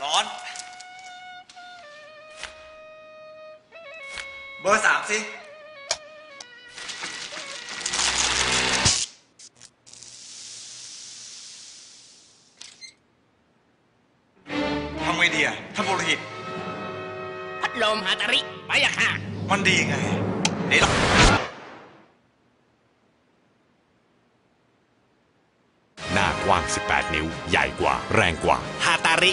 ร้อน เบอร์สามสิ ทำไงดีอะท่านบุรหิต พัดลมฮาตาริไปอะค่ะ มันดีไงเดี๋ยวหน้ากว้าง 18 นิ้ว ใหญ่กว่า แรงกว่า ฮาตาริ